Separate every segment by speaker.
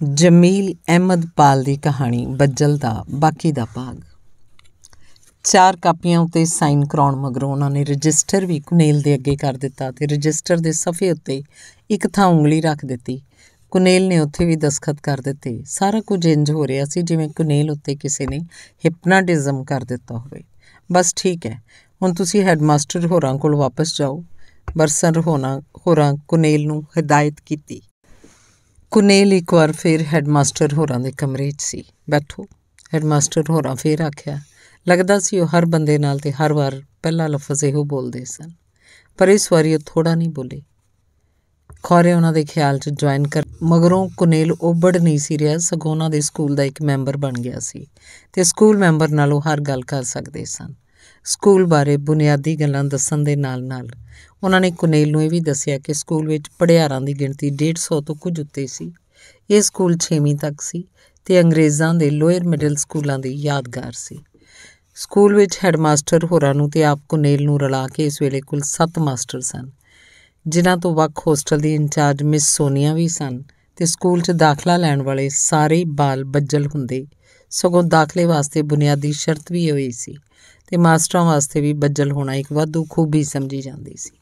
Speaker 1: ਜਮੀਲ ਅਹਿਮਦ ਪਾਲ ਦੀ ਕਹਾਣੀ, ਬੱਜਲ ਦਾ ਬਾਕੀ ਦਾ ਭਾਗ। ਚਾਰ ਕਾਪੀਆਂ ਉੱਤੇ ਸਾਈਨ ਕਰਾਉਣ ਮਗਰੋਂ ਉਹਨਾਂ ਨੇ ਰਜਿਸਟਰ ਵੀ ਕੁਨੇਲ ਦੇ ਅੱਗੇ ਕਰ ਦਿੱਤਾ ਤੇ ਰਜਿਸਟਰ ਦੇ ਸਫੇ ਉੱਤੇ ਇੱਕ ਥਾਂ ਉਂਗਲੀ ਰੱਖ ਦਿੱਤੀ। ਕੁਨੇਲ ਨੇ ਉੱਥੇ ਵੀ ਦਸਖਤ ਕਰ ਦਿੱਤੇ। ਸਾਰਾ ਕੁਝ ਇੰਜ ਹੋ ਰਿਹਾ ਸੀ ਜਿਵੇਂ ਕੁਨੇਲ ਉੱਤੇ ਕਿਸੇ ਨੇ ਹਿਪਨਾਟਿਜ਼ਮ ਕਰ ਦਿੱਤਾ ਹੋਵੇ। ਬਸ ਠੀਕ ਹੈ, ਹੁਣ ਤੁਸੀਂ ਹੈਡਮਾਸਟਰ ਹੋਰਾਂ ਕੋਲ ਵਾਪਸ ਜਾਓ। ਬਰਸਨ ਹੋਣਾ ਹੋਰਾਂ ਕੁਨੇਲ ਨੂੰ ਹਦਾਇਤ ਕੀਤੀ। ਕੁਨੇਲ ਇੱਕ ਵਾਰ ਫੇਰ ਹੈਡਮਾਸਟਰ ਹੋਰਾਂ ਦੇ ਕਮਰੇ 'ਚ ਸੀ। ਬੈਠੋ। ਹੈਡਮਾਸਟਰ ਹੋਰਾਂ ਫੇਰ ਆਖਿਆ, ਲੱਗਦਾ ਸੀ ਉਹ ਹਰ ਬੰਦੇ ਨਾਲ ਤੇ ਹਰ ਵਾਰ ਪਹਿਲਾ ਲਫ਼ਜ਼ ਇਹੋ ਬੋਲਦੇ ਸਨ, ਪਰ ਇਸ ਵਾਰੀ ਉਹ ਥੋੜਾ ਨਹੀਂ ਬੋਲੇ। ਖੌਰੇ ਉਹਨਾਂ ਦੇ ਖਿਆਲ 'ਚ ਜੁਆਇਨ ਕਰ, ਮਗਰੋਂ ਕੁਨੇਲ ਓਬੜ ਨਹੀਂ ਸੀ ਰਿਹਾ, ਸਗੋਂ ਉਹਨਾਂ ਦੇ ਸਕੂਲ ਦਾ ਇੱਕ ਮੈਂਬਰ ਬਣ ਗਿਆ ਸੀ ਤੇ ਸਕੂਲ ਮੈਂਬਰ ਨਾਲ ਉਹ ਹਰ ਗੱਲ ਕਰ ਸਕਦੇ ਸਨ। ਸਕੂਲ ਬਾਰੇ ਬੁਨਿਆਦੀ ਗੱਲਾਂ ਦੱਸਣ ਦੇ ਨਾਲ-ਨਾਲ ਉਹਨਾਂ ਨੇ ਕੁਨੇਲ ਨੂੰ ਇਹ ਵੀ ਦੱਸਿਆ ਕਿ ਸਕੂਲ ਵਿੱਚ ਪੜਿਆਰਾਂ ਦੀ ਗਿਣਤੀ 150 ਤੋਂ ਕੁਝ ਉੱਤੇ ਸੀ। ਇਹ ਸਕੂਲ 6ਵੀਂ ਤੱਕ ਸੀ ਤੇ ਅੰਗਰੇਜ਼ਾਂ ਦੇ ਲੋਅਰ ਮਿਡਲ ਸਕੂਲਾਂ ਦੀ ਯਾਦਗਾਰ ਸੀ। ਸਕੂਲ ਵਿੱਚ ਹੈਡਮਾਸਟਰ ਹੋਰਾਂ ਨੂੰ ਤੇ ਆਪ ਕੁਨੇਲ ਨੂੰ ਰਲਾ ਕੇ ਇਸ ਵੇਲੇ ਕੁੱਲ 7 ਮਾਸਟਰ ਸਨ, ਜਿਨ੍ਹਾਂ ਤੋਂ ਵੱਖ ਹੋਸਟਲ ਦੀ ਇੰਚਾਰਜ ਮਿਸ ਸੋਨੀਆ ਵੀ ਸਨ ਤੇ ਸਕੂਲ 'ਚ ਦਾਖਲਾ ਲੈਣ ਵਾਲੇ ਸਾਰੇ ਬਾਲ ਬੱਜਲ ਹੁੰਦੇ ਸਗੋਂ ਦਾਖਲੇ ਵਾਸਤੇ ਬੁਨਿਆਦੀ ਸ਼ਰਤ ਵੀ ਹੋਈ ਸੀ ਤੇ ਮਾਸਟਰਾਂ ਵਾਸਤੇ ਵੀ ਬੱਜਲ ਹੋਣਾ ਇੱਕ ਵਾਧੂ ਖੂਬੀ ਸਮਝੀ ਜਾਂਦੀ ਸੀ।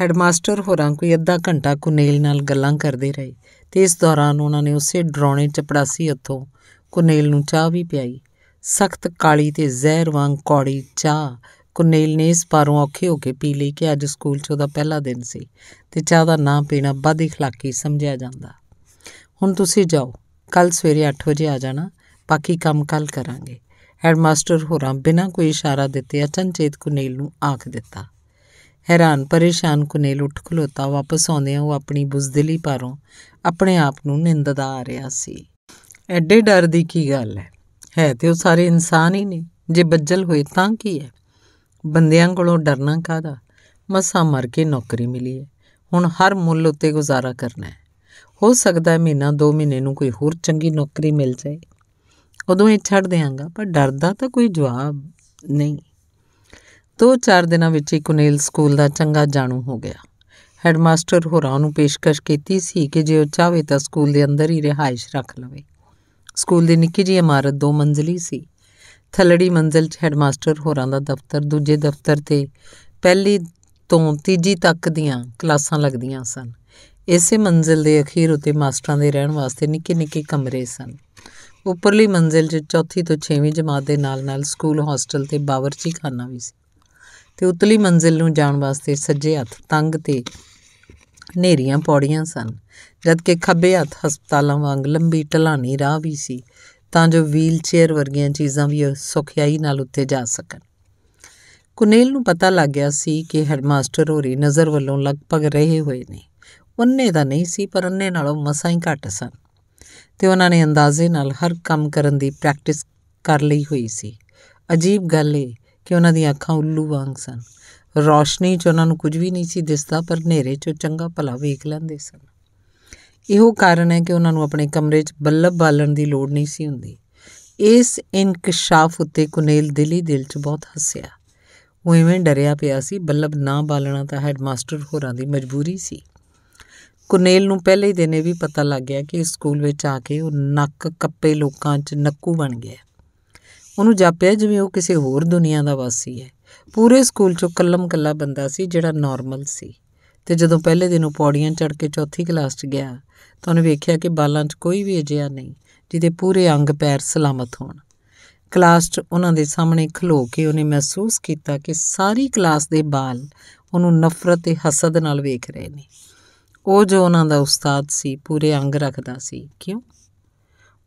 Speaker 1: ਹੈਡਮਾਸਟਰ ਹੋਰਾਂ ਕੋਈ ਅੱਧਾ ਘੰਟਾ ਕੁਨੇਲ ਨਾਲ ਗੱਲਾਂ ਕਰਦੇ ਰਹੇ ਤੇ ਇਸ ਦੌਰਾਨ ਉਹਨਾਂ ਨੇ ਉਸੇ ਡਰਾਉਣੇ ਚਪੜਾਸੀ ਹੱਥੋਂ ਕੁਨੇਲ ਨੂੰ ਚਾਹ ਵੀ ਪਿਆਈ। ਸਖਤ ਕਾਲੀ ਤੇ ਜ਼ਹਿਰ ਵਾਂਗ ਕੌੜੀ ਚਾਹ ਕੁਨੇਲ ਨੇ ਇਸ ਪਾਰੋਂ ਔਖੇ ਹੋ ਕੇ ਪੀ ਲਈ ਕਿ ਅੱਜ ਸਕੂਲ 'ਚ ਉਹਦਾ ਪਹਿਲਾ ਦਿਨ ਸੀ ਤੇ ਚਾਹ ਦਾ ਨਾਂ ਪੀਣਾ ਬਦ اخਲਾਕੀ ਸਮਝਿਆ ਜਾਂਦਾ। ਹੁਣ ਤੁਸੀਂ ਜਾਓ ਕੱਲ ਸਵੇਰੇ 8 ਵਜੇ ਆ ਜਾਣਾ, ਬਾਕੀ ਕੰਮ ਕੱਲ ਕਰਾਂਗੇ। ਹੈਡਮਾਸਟਰ ਹੋਰਾਂ ਬਿਨਾਂ ਕੋਈ ਇਸ਼ਾਰਾ ਦਿੱਤੇ ਅਚਨਚੇਤ ਕੁਨੇਲ ਨੂੰ ਆਖ ਦਿੱਤਾ। ਹੈਰਾਨ, ਪਰੇਸ਼ਾਨ, ਕੁਨੇਲ ਉੱਠ ਖਲੋਤਾ, ਵਾਪਸ ਆਉਂਦਿਆਂ ਉਹ ਆਪਣੀ ਬੁਜ਼ਦਿਲੀ ਪਾਰੋਂ ਆਪਣੇ ਆਪ ਨੂੰ ਨਿੰਦਦਾ ਆ ਰਿਹਾ ਸੀ। ਐਡੇ ਡਰ ਦੀ ਕੀ ਗੱਲ ਹੈ? ਹੈ ਤੇ ਉਹ ਸਾਰੇ ਇਨਸਾਨ ਹੀ ਨੇ। ਜੇ ਬੱਜਲ ਹੋਏ ਤਾਂ ਕੀ ਹੈ? ਬੰਦਿਆਂ ਕੋਲੋਂ ਡਰਨਾ ਕਾਦਾ ਮਸਾ ਮਰ ਕੇ ਨੌਕਰੀ ਮਿਲੀ ਹੈ। ਹੁਣ ਹਰ ਮੁੱਲ ਉੱਤੇ ਗੁਜ਼ਾਰਾ ਕਰਨਾ ਹੈ। ਹੋ ਸਕਦਾ ਹੈ ਮਹੀਨਾ, ਦੋ ਮਹੀਨੇ ਨੂੰ ਕੋਈ ਹੋਰ ਚੰਗੀ ਨੌਕਰੀ ਮਿਲ ਜਾਏ। ਉਦੋਂ ਇਹ ਛੱਡ ਦੇਵਾਂਗਾ ਪਰ ਡਰਦਾ ਤਾਂ ਕੋਈ ਜਵਾਬ ਨਹੀਂ। ਦੋ ਚਾਰ ਦਿਨਾਂ ਵਿੱਚ ਹੀ ਕੁਨੇਲ ਸਕੂਲ ਦਾ ਚੰਗਾ ਜਾਣੂ ਹੋ ਗਿਆ। ਹੈਡਮਾਸਟਰ ਹੋਰਾਂ ਨੂੰ ਪੇਸ਼ਕਸ਼ ਕੀਤੀ ਸੀ ਕਿ ਜੇ ਉਹ ਚਾਹੇ ਤਾਂ ਸਕੂਲ ਦੇ ਅੰਦਰ ਹੀ ਰਿਹਾਇਸ਼ ਰੱਖ ਲਵੇ। ਸਕੂਲ ਦੀ ਨਿੱਕੀ ਜਿਹੀ ਇਮਾਰਤ ਦੋ ਮੰਜ਼ਲੀ ਸੀ। ਥੱਲੜੀ ਮੰਜ਼ਲ 'ਚ ਹੈਡਮਾਸਟਰ ਹੋਰਾਂ ਦਾ ਦਫ਼ਤਰ, ਦੂਜੇ ਦਫ਼ਤਰ ਤੇ ਪਹਿਲੀ ਤੋਂ ਤੀਜੀ ਤੱਕ ਦੀਆਂ ਕਲਾਸਾਂ ਲੱਗਦੀਆਂ ਸਨ। ਇਸੇ ਮੰਜ਼ਲ ਦੇ ਅਖੀਰ ਉਤੇ ਮਾਸਟਰਾਂ ਦੇ ਰਹਿਣ ਵਾਸਤੇ ਨਿੱਕੇ ਨਿੱਕੇ ਕਮਰੇ ਸਨ। ਉੱਪਰਲੀ ਮੰਜ਼ਿਲ 'ਚ ਚੌਥੀ ਤੋਂ ਛੇਵੀਂ ਜਮਾਤ ਦੇ ਨਾਲ-ਨਾਲ ਸਕੂਲ, ਹੋਸਟਲ ਤੇ ਬਾਵਰਚੀ ਖਾਨਾ ਵੀ ਸੀ। ਤੇ ਉਤਲੀ ਮੰਜ਼ਿਲ ਨੂੰ ਜਾਣ ਵਾਸਤੇ ਸੱਜੇ ਹੱਥ ਤੰਗ ਤੇ ਹਨੇਰੀਆਂ ਪੌੜੀਆਂ ਸਨ। ਜਦਕਿ ਖੱਬੇ ਹੱਥ ਹਸਪਤਾਲਾਂ ਵਾਂਗ ਲੰਬੀ ਢਲਾਣੀ ਰਾਹ ਵੀ ਸੀ, ਤਾਂ ਜੋ ਵੀਲਚੇਅਰ ਵਰਗੀਆਂ ਚੀਜ਼ਾਂ ਵੀ ਸੁਖਿਆਈ ਨਾਲ ਉੱਤੇ ਜਾ ਸਕਣ। ਕੁਨੇਲ ਨੂੰ ਪਤਾ ਲੱਗ ਗਿਆ ਸੀ ਕਿ ਹੈਡਮਾਸਟਰ ਹੋਰੀ ਨਜ਼ਰ ਵੱਲੋਂ ਲਗਭਗ ਰਹੇ ਹੋਏ ਨੇ। ਉਹਨੇ ਦਾ ਨਹੀਂ ਸੀ, ਪਰ ਉਹਨੇ ਨਾਲੋਂ ਮਸਾਂ ਹੀ ਘੱਟ ਸਨ। ਤੇ ਉਹਨਾਂ ਨੇ ਅੰਦਾਜ਼ੇ ਨਾਲ ਹਰ ਕੰਮ ਕਰਨ ਦੀ ਪ੍ਰੈਕਟਿਸ ਕਰ ਲਈ ਹੋਈ ਸੀ। ਅਜੀਬ ਗੱਲ ਏ ਕਿ ਉਹਨਾਂ ਦੀਆਂ ਅੱਖਾਂ ਉੱਲੂ ਵਾਂਗ ਸਨ। ਰੌਸ਼ਨੀ 'ਚ ਉਹਨਾਂ ਨੂੰ ਕੁਝ ਵੀ ਨਹੀਂ ਸੀ ਦਿਸਦਾ, ਪਰ ਹਨੇਰੇ 'ਚ ਚੰਗਾ ਭਲਾ ਵੇਖ ਲੈਂਦੇ ਸਨ। ਇਹੋ ਕਾਰਨ ਹੈ ਕਿ ਉਹਨਾਂ ਨੂੰ ਆਪਣੇ ਕਮਰੇ 'ਚ ਬੱਲਬ ਬਾਲਣ ਦੀ ਲੋੜ ਨਹੀਂ ਸੀ ਹੁੰਦੀ। ਇਸ ਇਨਕਸ਼ਾਫ ਉੱਤੇ ਕੁਨੇਲ ਦਿਲੀ ਦਿਲ 'ਚ ਬਹੁਤ ਹੱਸਿਆ। ਉਹ ਇਵੇਂ ਡਰਿਆ ਪਿਆ ਸੀ, ਬੱਲਬ ਨਾ ਬਾਲਣਾ ਤਾਂ ਹੈਡਮਾਸਟਰ ਹੋਰਾਂ ਦੀ ਮਜਬੂਰੀ ਸੀ। ਕੁਨੇਲ ਨੂੰ ਪਹਿਲੇ ਹੀ ਦਿਨੇ ਵੀ ਪਤਾ ਲੱਗ ਗਿਆ ਕਿ ਸਕੂਲ ਵਿੱਚ ਆ ਕੇ ਉਹ ਨੱਕ ਕੱਪੇ ਲੋਕਾਂ 'ਚ ਨੱਕੂ ਬਣ ਗਿਆ। ਉਹਨੂੰ ਜਾਪਿਆ ਜਿਵੇਂ ਉਹ ਕਿਸੇ ਹੋਰ ਦੁਨੀਆ ਦਾ ਵਾਸੀ ਹੈ। ਪੂਰੇ ਸਕੂਲ 'ਚੋਂ ਕੱਲਮ ਕੱਲਾ ਬੰਦਾ ਸੀ ਜਿਹੜਾ ਨਾਰਮਲ ਸੀ। ਤੇ ਜਦੋਂ ਪਹਿਲੇ ਦਿਨ ਉਹ ਪੌੜੀਆਂ ਚੜ੍ਹ ਕੇ ਚੌਥੀ ਕਲਾਸ 'ਚ ਗਿਆ, ਤਾਂ ਉਹਨੇ ਵੇਖਿਆ ਕਿ ਬਾਲਾਂ 'ਚ ਕੋਈ ਵੀ ਅਜਿਹਾ ਨਹੀਂ, ਜਿਹਦੇ ਪੂਰੇ ਅੰਗ ਪੈਰ ਸਲਾਮਤ ਹੋਣ। ਕਲਾਸ 'ਚ ਉਹਨਾਂ ਦੇ ਸਾਹਮਣੇ ਖਲੋ ਕੇ ਉਹਨੇ ਮਹਿਸੂਸ ਕੀਤਾ ਕਿ ਸਾਰੀ ਕਲਾਸ ਦੇ ਬਾਲ ਉਹਨੂੰ ਨਫ਼ਰਤ ਤੇ ਹਸਦ ਨਾਲ ਵੇਖ ਰਹੇ ਨੇ। ਉਹ ਜੋ ਉਹਨਾਂ ਦਾ ਉਸਤਾਦ ਸੀ, ਪੂਰੇ ਅੰਗ ਰੱਖਦਾ ਸੀ। ਕਿਉਂ?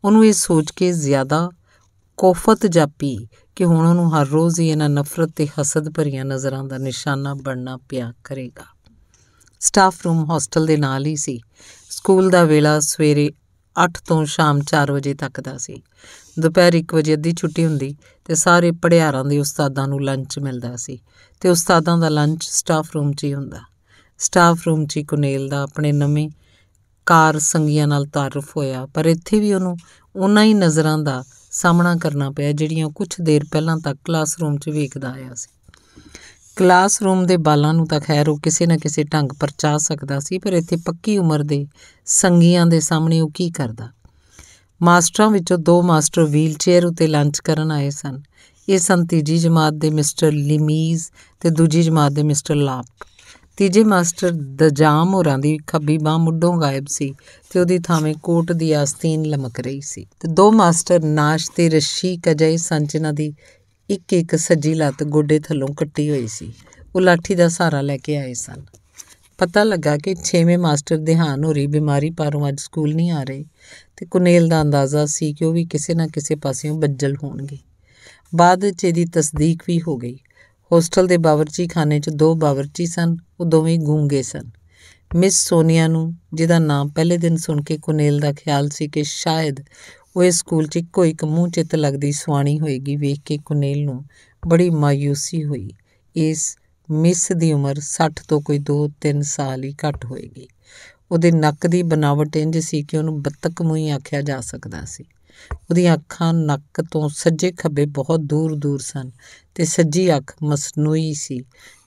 Speaker 1: ਉਹਨੂੰ ਇਹ ਸੋਚ ਕੇ ਜ਼ਿਆਦਾ ਕੋਫਤ ਜਾਪੀ ਕਿ ਹੁਣ ਉਹਨੂੰ ਹਰ ਰੋਜ਼ ਹੀ ਇਹਨਾਂ ਨਫ਼ਰਤ ਤੇ ਹਸਦ ਭਰੀਆਂ ਨਜ਼ਰਾਂ ਦਾ ਨਿਸ਼ਾਨਾ ਬਣਨਾ ਪਿਆ ਕਰੇਗਾ। ਸਟਾਫ ਰੂਮ ਹੋਸਟਲ ਦੇ ਨਾਲ ਹੀ ਸੀ। ਸਕੂਲ ਦਾ ਵੇਲਾ ਸਵੇਰੇ 8 ਤੋਂ ਸ਼ਾਮ 4 ਵਜੇ ਤੱਕ ਦਾ ਸੀ। ਦੁਪਹਿਰ 1 ਵਜੇ ਅੱਧੀ ਛੁੱਟੀ ਹੁੰਦੀ ਤੇ ਸਾਰੇ ਪੜਿਆਰਾਂ ਦੇ ਉਸਤਾਦਾਂ ਨੂੰ ਲੰਚ ਮਿਲਦਾ ਸੀ ਤੇ ਉਸਤਾਦਾਂ ਦਾ ਲੰਚ ਸਟਾਫ ਰੂਮ 'ਚ ਹੀ ਹੁੰਦਾ। ਸਟਾਫ ਰੂਮ 'ਚ ਕੁਨੇਲ ਦਾ ਆਪਣੇ ਨਵੇਂ ਕਾਰ ਸੰਗੀਆਂ ਨਾਲ ਤਾਰਫ ਹੋਇਆ, ਪਰ ਇੱਥੇ ਵੀ ਉਹਨੂੰ ਉਹਨਾਂ ਹੀ ਨਜ਼ਰਾਂ ਦਾ ਸਾਹਮਣਾ ਕਰਨਾ ਪਿਆ, ਜਿਹੜੀਆਂ ਕੁਝ ਦੇਰ ਪਹਿਲਾਂ ਤੱਕ ਕਲਾਸਰੂਮ 'ਚ ਵੇਖਦਾ ਆਇਆ ਸੀ। ਕਲਾਸਰੂਮ ਦੇ ਬਾਲਾਂ ਨੂੰ ਤਾਂ ਖੈਰ ਉਹ ਕਿਸੇ ਨਾ ਕਿਸੇ ਢੰਗ ਪਰਚਾ ਸਕਦਾ ਸੀ, ਪਰ ਇੱਥੇ ਪੱਕੀ ਉਮਰ ਦੇ ਸੰਗੀਆਂ ਦੇ ਸਾਹਮਣੇ ਉਹ ਕੀ ਕਰਦਾ? ਮਾਸਟਰਾਂ ਵਿੱਚੋਂ ਦੋ ਮਾਸਟਰ ਵੀਲਚੇਅਰ ਉਤੇ ਲੰਚ ਕਰਨ ਆਏ ਸਨ। ਇਹ ਸਨ ਤੀਜੀ ਜਮਾਤ ਦੇ ਮਿਸਟਰ ਲਿਮੀਜ਼ ਤੇ ਦੂਜੀ ਜਮਾਤ ਦੇ ਮਿਸਟਰ ਲਾਪ ਤੀਜੇ ਮਾਸਟਰ ਦਜਾਮ ਹੋਰਾਂ ਦੀ ਖੱਬੀ ਬਾਹ ਮੁੱਢੋਂ ਗਾਇਬ ਸੀ ਤੇ ਉਹਦੀ ਥਾਵੇਂ ਕੋਟ ਦੀ ਆਸਤੀਨ ਲਮਕ ਰਹੀ ਸੀ। ਤੇ ਦੋ ਮਾਸਟਰ ਨਾਸ਼ ਤੇ ਰੱਸ਼ੀ ਕਜੇ ਸੰਚਨਾ ਦੀ ਇੱਕ ਇੱਕ ਸੱਜੀ ਲੱਤ ਗੋਡੇ ਥੱਲੋਂ ਕੱਟੀ ਹੋਈ ਸੀ। ਉਹ ਲਾਠੀ ਦਾ ਸਹਾਰਾ ਲੈ ਕੇ ਆਏ ਸਨ। ਪਤਾ ਲੱਗਾ ਕਿ 6ਵੇਂ ਮਾਸਟਰ ਦੇਹਾਨ ਹੋ ਰਹੀ ਬਿਮਾਰੀ ਪਾਰੋਂ ਅੱਜ ਸਕੂਲ ਨਹੀਂ ਆ ਰਹੇ ਤੇ ਕੁਨੇਲ ਦਾ ਅੰਦਾਜ਼ਾ ਸੀ ਕਿ ਉਹ ਵੀ ਕਿਸੇ ਨਾ ਕਿਸੇ ਪਾਸਿਓਂ ਬੱਜਲ ਹੋਣਗੇ। ਬਾਅਦ ਵਿੱਚ ਇਹਦੀ ਤਸਦੀਕ ਵੀ ਹੋ ਗਈ। ਹੋਸਟਲ ਦੇ ਬਾਵਰਚੀ ਖਾਨੇ 'ਚ ਦੋ ਬਾਵਰਚੀ ਸਨ, ਉਹ ਦੋਵੇਂ ਗੂੰਗੇ ਸਨ। ਮਿਸ ਸੋਨੀਆ ਨੂੰ, ਜਿਹਦਾ ਨਾਮ ਪਹਿਲੇ ਦਿਨ ਸੁਣ ਕੇ ਕੁਨੇਲ ਦਾ ਖਿਆਲ ਸੀ ਕਿ ਸ਼ਾਇਦ ਉਹ ਇਸ ਸਕੂਲ 'ਚ ਇੱਕੋ ਇੱਕ ਮੂੰਹ ਚਿੱਤ ਲੱਗਦੀ ਸੁਆਣੀ ਹੋਏਗੀ, ਵੇਖ ਕੇ ਕੁਨੇਲ ਨੂੰ ਬੜੀ ਮਾਯੂਸੀ ਹੋਈ। ਇਸ ਮਿਸ ਦੀ ਉਮਰ 60 ਤੋਂ ਕੋਈ 2-3 ਸਾਲ ਹੀ ਘੱਟ ਹੋਏਗੀ। ਉਹਦੇ ਨੱਕ ਦੀ ਬਨਾਵਟ ਇੰਜ ਸੀ ਕਿ ਉਹਨੂੰ ਬੱਤਕ ਮੂੰਹ ਆਖਿਆ ਜਾ ਸਕਦਾ ਸੀ। ਉਹਦੀਆਂ ਅੱਖਾਂ ਨੱਕ ਤੋਂ ਸੱਜੇ ਖੱਬੇ ਬਹੁਤ ਦੂਰ ਦੂਰ ਸਨ ਤੇ ਸੱਜੀ ਅੱਖ ਮਸਨੂਈ ਸੀ,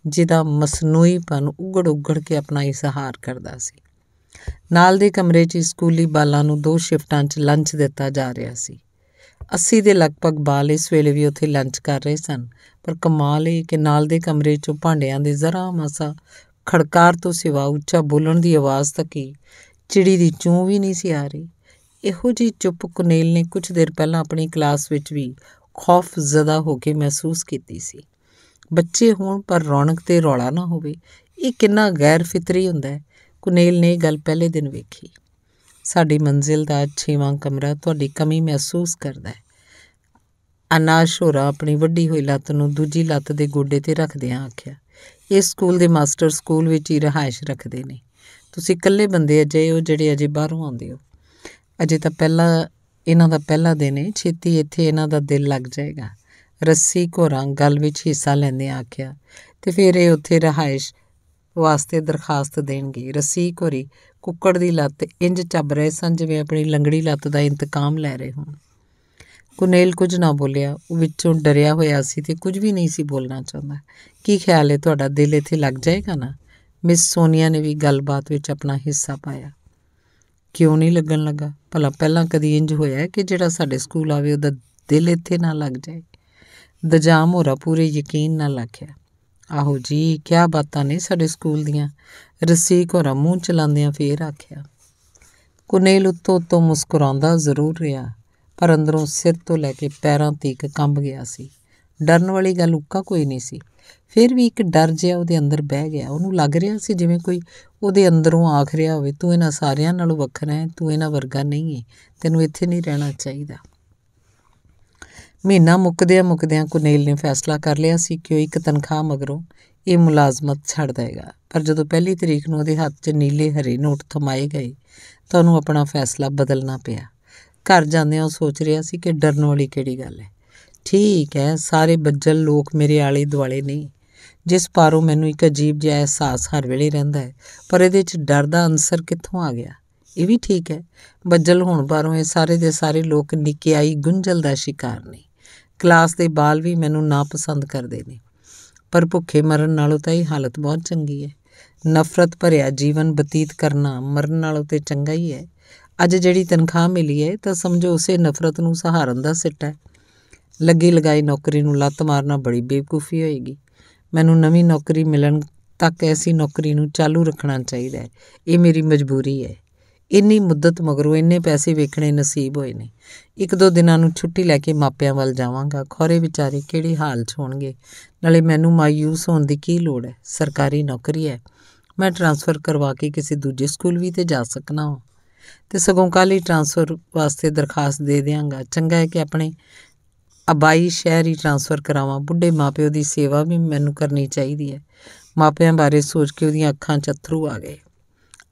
Speaker 1: ਜਿਹਦਾ ਮਸਨੂਈਪਨ ਉਗੜ ਉਗੜ ਕੇ ਆਪਣਾ ਇਜ਼ਹਾਰ ਕਰਦਾ ਸੀ। ਨਾਲ ਦੇ ਕਮਰੇ 'ਚ ਸਕੂਲੀ ਬਾਲਾਂ ਨੂੰ ਦੋ ਸ਼ਿਫਟਾਂ 'ਚ ਲੰਚ ਦਿੱਤਾ ਜਾ ਰਿਹਾ ਸੀ। 80 ਦੇ ਲਗਭਗ ਬਾਲ ਇਸ ਵੇਲੇ ਵੀ ਉੱਥੇ ਲੰਚ ਕਰ ਰਹੇ ਸਨ, ਪਰ ਕਮਾਲ ਇਹ ਕਿ ਨਾਲ ਦੇ ਕਮਰੇ 'ਚੋਂ ਭਾਂਡਿਆਂ ਦੇ ਜ਼ਰਾ ਮਾਸਾ ਖੜਕਾਰ ਤੋਂ ਸਿਵਾ ਉੱਚਾ ਬੋਲਣ ਦੀ ਆਵਾਜ਼ ਤੱਕ ਹੀ ਚਿੜੀ ਦੀ ਚੂੰ ਵੀ ਨਹੀਂ ਸੀ ਆ ਰਹੀ। ਇਹੋ ਜੀ ਚੁੱਪ ਕੁਨੇਲ ਨੇ ਕੁਝ ਦੇਰ ਪਹਿਲਾਂ ਆਪਣੀ ਕਲਾਸ ਵਿੱਚ ਵੀ ਖੌਫ ਜ਼ਦਾ ਹੋ ਕੇ ਮਹਿਸੂਸ ਕੀਤੀ ਸੀ। ਬੱਚੇ ਹੋਣ ਪਰ ਰੌਣਕ ਤੇ ਰੌਲਾ ਨਾ ਹੋਵੇ, ਇਹ ਕਿੰਨਾ ਗੈਰ ਫਿਤਰੀ ਹੁੰਦਾ ਹੈ, ਕੁਨੇਲ ਨੇ ਇਹ ਗੱਲ ਪਹਿਲੇ ਦਿਨ ਵੇਖੀ। ਸਾਡੀ ਮੰਜ਼ਿਲ ਦਾ 6ਵਾਂ ਕਮਰਾ ਤੁਹਾਡੀ ਕਮੀ ਮਹਿਸੂਸ ਕਰਦਾ ਹੈ। ਅਨਾਸ਼ ਹੋਰਾ ਆਪਣੀ ਵੱਡੀ ਹੋਈ ਲੱਤ ਨੂੰ ਦੂਜੀ ਲੱਤ ਦੇ ਗੋਡੇ ਤੇ ਰੱਖਦਿਆਂ ਆਖਿਆ ਇਸ ਸਕੂਲ ਦੇ ਮਾਸਟਰ ਸਕੂਲ ਵਿੱਚ ਹੀ ਰਹਾਇਸ਼ ਰੱਖਦੇ ਨੇ। ਤੁਸੀਂ ਇਕੱਲੇ ਬੰਦੇ ਅਜੇ ਹੋ ਜਿਹੜੇ ਅਜੇ ਬਾਹਰੋਂ ਆਉਂਦੇ ਹੋ। ਅਜੇ ਤਾਂ ਪਹਿਲਾ, ਇਹਨਾਂ ਦਾ ਪਹਿਲਾ ਦਿਨ ਹੈ ਛੇਤੀ ਇੱਥੇ ਇਹਨਾਂ ਦਾ ਦਿਲ ਲੱਗ ਜਾਏਗਾ। ਰੱਸੀ ਘੋਰਾਂ ਗੱਲ ਵਿੱਚ ਹਿੱਸਾ ਲੈਂਦੇ ਆਖਿਆ। ਤੇ ਫਿਰ ਇਹ ਉੱਥੇ ਰਹਾਇਸ਼ ਵਾਸਤੇ ਦਰਖਾਸਤ ਦੇਣਗੇ। ਰੱਸੀ ਘੋਰੀ, ਕੁੱਕੜ ਦੀ ਲੱਤ ਇੰਜ ਚੱਬ ਰਹੇ ਸਨ ਜਿਵੇਂ ਆਪਣੀ ਲੰਗੜੀ ਲੱਤ ਦਾ ਇੰਤਕਾਮ ਲੈ ਰਹੇ ਹੋਣ। ਕੁਨੇਲ ਕੁਝ ਨਾ ਬੋਲਿਆ। ਉਹ ਵਿੱਚੋਂ ਡਰਿਆ ਹੋਇਆ ਸੀ ਤੇ ਕੁਝ ਵੀ ਨਹੀਂ ਸੀ ਬੋਲਣਾ ਚਾਹੁੰਦਾ। ਕੀ ਖਿਆਲ ਹੈ ਤੁਹਾਡਾ? ਦਿਲ ਇੱਥੇ ਲੱਗ ਜਾਏਗਾ ਨਾ? ਮਿਸ ਸੋਨੀਆ ਨੇ ਵੀ ਗੱਲਬਾਤ ਵਿੱਚ ਆਪਣਾ ਹਿੱਸਾ ਪਾਇਆ। ਕਿਉਂ ਨਹੀਂ ਲੱਗਣ ਲੱਗਾ? ਭਲਾ ਪਹਿਲਾਂ ਕਦੀ ਇੰਜ ਹੋਇਆ ਕਿ ਜਿਹੜਾ ਸਾਡੇ ਸਕੂਲ ਆਵੇ, ਉਹਦਾ ਦਿਲ ਇੱਥੇ ਨਾ ਲੱਗ ਜਾਏ? ਦਜਾਮ ਹੋਰਾ ਪੂਰੇ ਯਕੀਨ ਨਾਲ ਆਖਿਆ, ਆਹੋ ਜੀ ਕੀ ਬਾਤਾਂ ਨੇ ਸਾਡੇ ਸਕੂਲ ਦੀਆਂ? ਰਸੀਕ ਹੋਰਾ ਮੂੰਹ ਚਲਾਉਂਦਿਆਂ ਫੇਰ ਆਖਿਆ, ਕੁਨੇਲ ਉੱਤੋਂ ਉੱਤੋਂ ਮੁਸਕਰਾਉਂਦਾ ਜ਼ਰੂਰ ਰਿਹਾ, ਪਰ ਅੰਦਰੋਂ ਸਿਰ ਤੋਂ ਲੈ ਕੇ ਪੈਰਾਂ ਤੀਕ ਕੰਬ ਗਿਆ ਸੀ। ਡਰਨ ਵਾਲੀ ਗੱਲ ਉੱਕਾ ਕੋਈ ਨਹੀਂ ਸੀ। ਫਿਰ ਵੀ ਇੱਕ ਡਰ ਜਿਹਾ ਉਹਦੇ ਅੰਦਰ ਬਹਿ ਗਿਆ। ਉਹਨੂੰ ਲੱਗ ਰਿਹਾ ਸੀ ਜਿਵੇਂ ਕੋਈ ਉਹਦੇ ਅੰਦਰੋਂ ਆਖ ਰਿਹਾ ਹੋਵੇ, ਤੂੰ ਇਹਨਾਂ ਸਾਰਿਆਂ ਨਾਲੋਂ ਵੱਖਰਾ ਹੈ, ਤੂੰ ਇਹਨਾਂ ਵਰਗਾ ਨਹੀਂ ਹੈ ਤੈਨੂੰ ਇੱਥੇ ਨਹੀਂ ਰਹਿਣਾ ਚਾਹੀਦਾ। ਮਹੀਨਾ ਮੁੱਕਦਿਆਂ ਮੁੱਕਦਿਆਂ ਕੁਨੇਲ ਨੇ ਫੈਸਲਾ ਕਰ ਲਿਆ ਸੀ ਕਿ ਉਹ ਇੱਕ ਤਨਖਾਹ ਮਗਰੋਂ ਇਹ ਮੁਲਾਜ਼ਮਤ ਛੱਡ ਦੇਗਾ ਪਰ ਜਦੋਂ ਪਹਿਲੀ ਤਰੀਕ ਨੂੰ ਉਹਦੇ ਹੱਥ 'ਚ ਨੀਲੇ ਹਰੇ ਨੋਟ ਥਮਾਏ ਗਏ, ਤਾਂ ਉਹਨੂੰ ਆਪਣਾ ਫੈਸਲਾ ਬਦਲਣਾ ਪਿਆ। ਘਰ ਜਾਂਦਿਆਂ ਉਹ ਸੋਚ ਰਿਹਾ ਸੀ ਕਿ ਡਰਨ ਵਾਲੀ ਕਿਹੜੀ ਗੱਲ ਹੈ। ਠੀਕ ਹੈ, ਸਾਰੇ ਬੱਜਲ ਲੋਕ ਮੇਰੇ ਆਲੇ ਦੁਆਲੇ ਨਹੀਂ ਜਿਸ ਪਾਰੋਂ ਮੈਨੂੰ ਇੱਕ ਅਜੀਬ ਜਿਹਾ ਅਹਿਸਾਸ ਹਰ ਵੇਲੇ ਰਹਿੰਦਾ ਹੈ, ਪਰ ਇਹਦੇ 'ਚ ਡਰ ਦਾ ਅੰਸਰ ਕਿੱਥੋਂ ਆ ਗਿਆ? ਇਹ ਵੀ ਠੀਕ ਹੈ, ਬੱਜਲ ਹੋਣ ਪਾਰੋਂ ਇਹ ਸਾਰੇ ਦੇ ਸਾਰੇ ਲੋਕ ਨਿਕਿਆਈ ਗੁੰਝਲ ਦਾ ਸ਼ਿਕਾਰ ਨੇ। ਕਲਾਸ ਦੇ ਬਾਲ ਵੀ ਮੈਨੂੰ ਨਾਪਸੰਦ ਕਰਦੇ ਨੇ। ਪਰ ਭੁੱਖੇ ਮਰਨ ਨਾਲੋਂ ਤਾਂ ਇਹ ਹਾਲਤ ਬਹੁਤ ਚੰਗੀ ਹੈ। ਨਫ਼ਰਤ ਭਰਿਆ ਜੀਵਨ ਬਤੀਤ ਕਰਨਾ ਮਰਨ ਨਾਲੋਂ ਤੇ ਚੰਗਾ ਹੀ ਹੈ। ਅੱਜ ਜਿਹੜੀ ਤਨਖਾਹ ਮਿਲੀ ਹੈ, ਤਾਂ ਸਮਝੋ ਉਸੇ ਨਫ਼ਰਤ ਨੂੰ ਸਹਾਰਨ ਦਾ ਸਿੱਟਾ ਹੈ। ਲੱਗੀ ਲਗਾਈ ਨੌਕਰੀ ਨੂੰ ਲੱਤ ਮਾਰਨਾ ਬੜੀ ਬੇਵਕੂਫੀ ਹੋਏਗੀ। ਮੈਨੂੰ ਨਵੀਂ ਨੌਕਰੀ ਮਿਲਣ ਤੱਕ ਐਸੀ ਨੌਕਰੀ ਨੂੰ ਚਾਲੂ ਰੱਖਣਾ ਚਾਹੀਦਾ ਹੈ। ਇਹ ਮੇਰੀ ਮਜਬੂਰੀ ਹੈ। ਇੰਨੀ ਮੁੱਦਤ ਮਗਰੋਂ ਇੰਨੇ ਪੈਸੇ ਵੇਖਣੇ ਨਸੀਬ ਹੋਏ ਨੇ। ਇੱਕ ਦੋ ਦਿਨਾਂ ਨੂੰ ਛੁੱਟੀ ਲੈ ਕੇ ਮਾਪਿਆਂ ਵੱਲ ਜਾਵਾਂਗਾ। ਖੋਰੇ ਵਿਚਾਰੇ ਕਿਹੜੇ ਹਾਲ 'ਚ ਹੋਣਗੇ? ਨਾਲੇ ਮੈਨੂੰ ਮਾਇੂਸ ਹੋਣ ਦੀ ਕੀ ਲੋੜ ਹੈ? ਸਰਕਾਰੀ ਨੌਕਰੀ ਹੈ। ਮੈਂ ਟ੍ਰਾਂਸਫਰ ਕਰਵਾ ਕੇ ਕਿਸੇ ਦੂਜੇ ਸਕੂਲ ਵੀ ਤੇ ਜਾ ਸਕਣਾ ਹਾਂ ਤੇ ਸਗੋਂ ਕੱਲ ਹੀ ਟ੍ਰਾਂਸਫਰ ਵਾਸਤੇ ਦਰਖਾਸਤ ਦੇ ਦਿਆਂਗਾ। ਚੰਗਾ ਹੈ ਕਿ ਆਪਣੇ ਅਬਾਈ ਸ਼ਹਿਰ ਹੀ ਟਰਾਂਸਫਰ ਕਰਾਵਾਂ। ਬੁੱਢੇ ਮਾਪਿਓ ਦੀ ਸੇਵਾ ਵੀ ਮੈਨੂੰ ਕਰਨੀ ਚਾਹੀਦੀ ਹੈ। ਮਾਪਿਆਂ ਬਾਰੇ ਸੋਚ ਕੇ ਉਹਦੀਆਂ ਅੱਖਾਂ 'ਚ ਅਥਰੂ ਆ ਗਏ।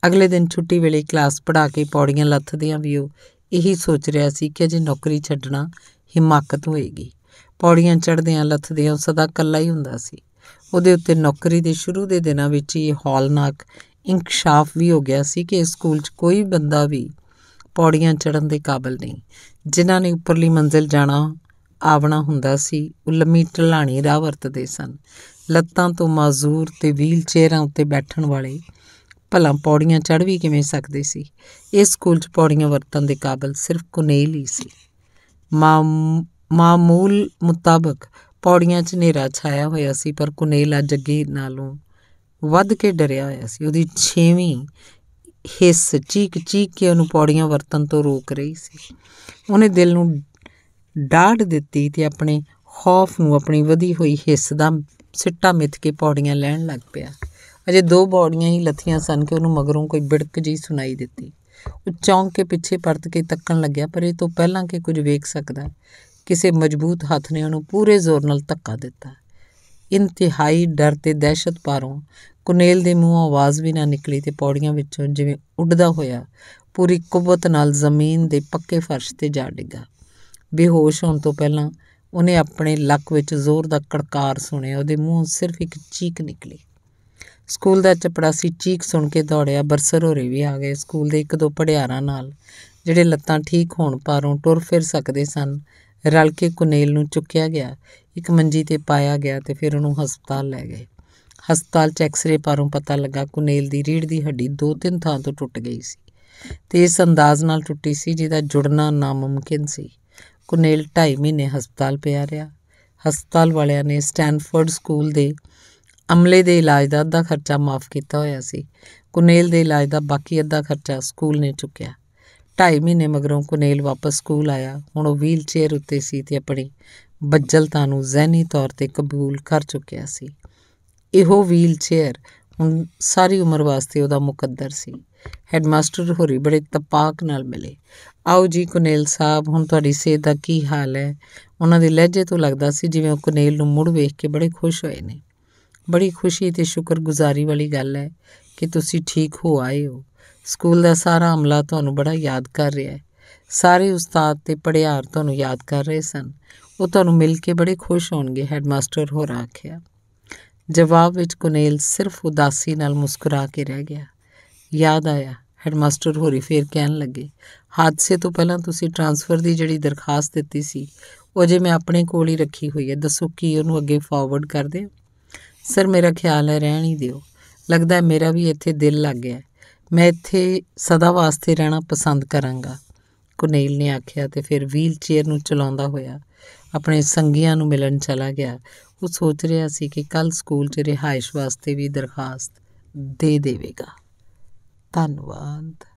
Speaker 1: ਅਗਲੇ ਦਿਨ ਛੁੱਟੀ ਵੇਲੇ ਕਲਾਸ ਪੜ੍ਹਾ ਕੇ ਪੌੜੀਆਂ ਲੱਥਦਿਆਂ ਵੀ ਉਹ ਇਹੀ ਸੋਚ ਰਿਹਾ ਸੀ ਕਿ ਅਜੇ ਨੌਕਰੀ ਛੱਡਣਾ ਹਿਮਾਕਤ ਹੋਏਗੀ। ਪੌੜੀਆਂ ਚੜ੍ਹਦਿਆਂ ਲੱਥਦਿਆਂ ਸਦਾ ਇਕੱਲਾ ਹੀ ਹੁੰਦਾ ਸੀ। ਉਹਦੇ ਉੱਤੇ ਨੌਕਰੀ ਦੇ ਸ਼ੁਰੂ ਦੇ ਦਿਨਾਂ ਵਿੱਚ ਹੀ ਹੌਲਨਾਕ ਇਨਕਸ਼ਾਫ ਵੀ ਹੋ ਗਿਆ ਸੀ ਕਿ ਇਸ ਸਕੂਲ 'ਚ ਕੋਈ ਬੰਦਾ ਵੀ ਪੌੜੀਆਂ ਚੜ੍ਹਨ ਦੇ ਕਾਬਿਲ ਨਹੀਂ। ਜਿਨ੍ਹਾਂ ਨੇ ਉੱਪਰਲੀ ਮੰਜ਼ਿਲ ਜਾਣਾ ਆਵਣਾ ਹੁੰਦਾ ਸੀ, ਉਹ ਲੰਮੀ ਢਲਾਣੀ ਰਾਹ ਵਰਤਦੇ ਸਨ। ਲੱਤਾਂ ਤੋਂ ਮਾਜ਼ੂਰ ਤੇ ਵੀਲ ਚੇਅਰਾਂ ਉੱਤੇ ਬੈਠਣ ਵਾਲੇ ਭਲਾ ਪੌੜੀਆਂ ਚੜ੍ਹ ਵੀ ਕਿਵੇਂ ਸਕਦੇ ਸੀ? ਇਸ ਸਕੂਲ 'ਚ ਪੌੜੀਆਂ ਵਰਤਣ ਦੇ ਕਾਬਲ ਸਿਰਫ ਕੁਨੇਲ ਹੀ ਸੀ। ਮਾਮੂਲ ਮੁਤਾਬਕ ਪੌੜੀਆਂ 'ਚ ਹਨੇਰਾ ਛਾਇਆ ਹੋਇਆ ਸੀ, ਪਰ ਕੁਨੇਲ ਅੱਜ ਅੱਗੇ ਨਾਲੋਂ ਵੱਧ ਕੇ ਡਰਿਆ ਹੋਇਆ ਸੀ। ਉਹਦੀ ਛੇਵੀਂ ਹਿੱਸ ਚੀਕ ਚੀਕ ਕੇ ਉਹਨੂੰ ਪੌੜੀਆਂ ਵਰਤਨ ਤੋਂ ਰੋਕ ਰਹੀ ਸੀ। ਉਹਨੇ ਦਿਲ ਨੂੰ ਡਾਢ ਦਿੱਤੀ ਤੇ ਆਪਣੇ ਖੌਫ ਨੂੰ ਆਪਣੀ ਵਧੀ ਹੋਈ ਹਿੱਸ ਦਾ ਸਿੱਟਾ ਮਿੱਥ ਕੇ ਪੌੜੀਆਂ ਲੈਣ ਲੱਗ ਪਿਆ। ਅਜੇ ਦੋ ਬੌੜੀਆਂ ਹੀ ਲੱਥੀਆਂ ਸਨ ਕਿ ਉਹਨੂੰ ਮਗਰੋਂ ਕੋਈ ਬਿੜਕ ਜੀ ਸੁਣਾਈ ਦਿੱਤੀ। ਉਹ ਚੌਂਕ ਕੇ ਪਿੱਛੇ ਪਰਤ ਕੇ ਤੱਕਣ ਲੱਗਿਆ, ਪਰ ਇਹ ਤੋਂ ਪਹਿਲਾਂ ਕਿ ਕੁਝ ਵੇਖ ਸਕਦਾ, ਕਿਸੇ ਮਜ਼ਬੂਤ ਹੱਥ ਨੇ ਉਹਨੂੰ ਪੂਰੇ ਜ਼ੋਰ ਨਾਲ ਧੱਕਾ ਦਿੱਤਾ। ਇੰਤਹਾਈ ਡਰ ਤੇ ਦਹਿਸ਼ਤ ਪਾਰੋਂ ਕੁਨੇਲ ਦੇ ਮੂੰਹੋਂ ਆਵਾਜ਼ ਵੀ ਨਾ ਨਿਕਲੀ ਤੇ ਪੌੜੀਆਂ ਵਿੱਚੋਂ ਜਿਵੇਂ ਉੱਡਦਾ ਹੋਇਆ, ਪੂਰੀ ਕੁਵਤ ਨਾਲ ਜ਼ਮੀਨ ਦੇ ਪੱਕੇ ਫਰਸ਼ ਤੇ ਜਾ ਡਿੱਗਾ। ਬੇਹੋਸ਼ ਹੋਣ ਤੋਂ ਪਹਿਲਾਂ ਉਹਨੇ ਆਪਣੇ ਲੱਕ ਵਿੱਚ ਜ਼ੋਰ ਦਾ ਕੜਕਾਰ ਸੁਣਿਆ। ਉਹਦੇ ਮੂੰਹੋਂ ਸਿਰਫ ਇੱਕ ਚੀਕ ਨਿਕਲੀ। ਸਕੂਲ ਦਾ ਚਪੜਾਸੀ ਚੀਕ ਸੁਣ ਕੇ ਦੌੜਿਆ। ਬਰਸਰ ਹੋਰੇ ਵੀ ਆ ਗਏ। ਸਕੂਲ ਦੇ ਇੱਕ ਦੋ ਪੜਿਆਰਾਂ ਨਾਲ ਜਿਹੜੇ ਲੱਤਾਂ ਠੀਕ ਹੋਣ ਪਾਰੋਂ ਟੁਰ ਫਿਰ ਸਕਦੇ ਸਨ, ਰਲ ਕੇ ਕੁਨੇਲ ਨੂੰ ਚੁੱਕਿਆ ਗਿਆ। ਇੱਕ ਮੰਜੀ ਤੇ ਪਾਇਆ ਗਿਆ ਤੇ ਫਿਰ ਉਹਨੂੰ ਹਸਪਤਾਲ ਲੈ ਗਏ। ਹਸਪਤਾਲ 'ਚ ਐਕਸ-ਰੇ ਪਾਰੋਂ ਪਤਾ ਲੱਗਾ ਕੁਨੇਲ ਦੀ ਰੀੜ ਦੀ ਹੱਡੀ ਦੋ ਤਿੰਨ ਥਾਂ ਤੋਂ ਟੁੱਟ ਗਈ ਸੀ ਤੇ ਇਸ ਅੰਦਾਜ਼ ਨਾਲ ਟੁੱਟੀ ਸੀ ਜਿਹਦਾ ਜੁੜਨਾ ਨਾਮੁਮਕਿਨ ਸੀ। ਕੁਨੇਲ 2.5 ਮਹੀਨੇ ਹਸਪਤਾਲ ਪਿਆ ਰਿਹਾ। ਹਸਪਤਾਲ ਵਾਲਿਆਂ ਨੇ ਸਟੈਨਫੋਰਡ ਸਕੂਲ ਦੇ ਅਮਲੇ ਦੇ ਇਲਾਜ ਦਾ ਅੱਧਾ ਖਰਚਾ ਮਾਫ ਕੀਤਾ ਹੋਇਆ ਸੀ। ਕੁਨੇਲ ਦੇ ਇਲਾਜ ਦਾ ਬਾਕੀ ਅੱਧਾ ਖਰਚਾ ਸਕੂਲ ਨੇ ਚੁੱਕਿਆ। 2.5 ਮਹੀਨੇ ਮਗਰੋਂ ਕੁਨੇਲ ਵਾਪਸ ਸਕੂਲ ਆਇਆ। ਹੁਣ ਉਹ ਵੀਲ ਚੇਅਰ ਉੱਤੇ ਸੀ ਤੇ ਆਪਣੀ ਬੱਜਲਤਾ ਨੂੰ ਜ਼ਹਿਨੀ ਤੌਰ ਤੇ ਕਬੂਲ ਕਰ ਚੁੱਕਿਆ ਸੀ। ਇਹੋ ਵੀਲ ਚੇਅਰ ਹੁਣ ਸਾਰੀ ਉਮਰ ਵਾਸਤੇ ਉਹਦਾ ਮੁਕੱਦਰ ਸੀ। ਹੈਡਮਾਸਟਰ ਹੋਰੀ ਬੜੇ ਤਪਾਕ ਨਾਲ ਮਿਲੇ। ਆਓ ਜੀ ਕੁਨੇਲ ਸਾਹਿਬ, ਹੁਣ ਤੁਹਾਡੀ ਸਿਹਤ ਦਾ ਕੀ ਹਾਲ ਹੈ? ਉਹਨਾਂ ਦੇ ਲਹਿਜੇ ਤੋਂ ਲੱਗਦਾ ਸੀ ਜਿਵੇਂ ਉਹ ਕੁਨੇਲ ਨੂੰ ਮੁੜ ਵੇਖ ਕੇ ਬੜੇ ਖੁਸ਼ ਹੋਏ ਨੇ। ਬੜੀ ਖੁਸ਼ੀ ਤੇ ਸ਼ੁਕਰਗੁਜ਼ਾਰੀ ਵਾਲੀ ਗੱਲ ਹੈ ਕਿ ਤੁਸੀਂ ਠੀਕ ਹੋ ਆਏ ਹੋ। ਸਕੂਲ ਦਾ ਸਾਰਾ ਅਮਲਾ ਤੁਹਾਨੂੰ ਬੜਾ ਯਾਦ ਕਰ ਰਿਹਾ ਹੈ। ਸਾਰੇ ਉਸਤਾਦ ਤੇ ਪੜਿਆਰ ਤੁਹਾਨੂੰ ਯਾਦ ਕਰ ਰਹੇ ਸਨ। ਉਹ ਤੁਹਾਨੂੰ ਮਿਲ ਕੇ ਬੜੇ ਖੁਸ਼ ਹੋਣਗੇ ਹੈਡਮਾਸਟਰ ਹੋਰਾਂ ਆਖਿਆ। ਜਵਾਬ ਵਿੱਚ ਕੁਨੇਲ ਸਿਰਫ ਉਦਾਸੀ ਨਾਲ ਮੁਸਕਰਾ ਕੇ ਰਹਿ ਗਿਆ। ਯਾਦ ਆਇਆ, ਹੈਡਮਾਸਟਰ ਹੋਰੀ ਫੇਰ ਕਹਿਣ ਲੱਗੇ, ਹਾਦਸੇ ਤੋਂ ਪਹਿਲਾਂ ਤੁਸੀਂ ਟ੍ਰਾਂਸਫਰ ਦੀ ਜਿਹੜੀ ਦਰਖਾਸਤ ਦਿੱਤੀ ਸੀ, ਉਹ ਜੇ ਮੈਂ ਆਪਣੇ ਕੋਲ ਹੀ ਰੱਖੀ ਹੋਈ ਹੈ, ਦੱਸੋ ਕੀ ਉਹਨੂੰ ਅੱਗੇ ਫਾਰਵਰਡ ਕਰ ਦੇ ਸਰ, ਮੇਰਾ ਖਿਆਲ ਹੈ ਰਹਿਣ ਹੀ ਦਿਓ। ਲੱਗਦਾ ਮੇਰਾ ਵੀ ਇੱਥੇ ਦਿਲ ਲੱਗ ਗਿਆ ਮੈਂ ਇੱਥੇ ਸਦਾ ਵਾਸਤੇ ਰਹਿਣਾ ਪਸੰਦ ਕਰਾਂਗਾ। ਕੁਨੇਲ ਨੇ ਆਖਿਆ ਤੇ ਫਿਰ ਵੀਲ ਚੇਅਰ ਨੂੰ ਚਲਾਉਂਦਾ ਹੋਇਆ ਆਪਣੇ ਸੰਗੀਆਂ ਨੂੰ ਮਿਲਣ ਚਲਾ ਗਿਆ। ਉਹ ਸੋਚ ਰਿਹਾ ਸੀ ਕਿ ਕੱਲ ਸਕੂਲ 'ਚ ਰਿਹਾਇਸ਼ ਵਾਸਤੇ ਵੀ ਦਰਖਾਸਤ ਦੇ ਦੇਵੇਗਾ। ਧੰਨਵਾਦ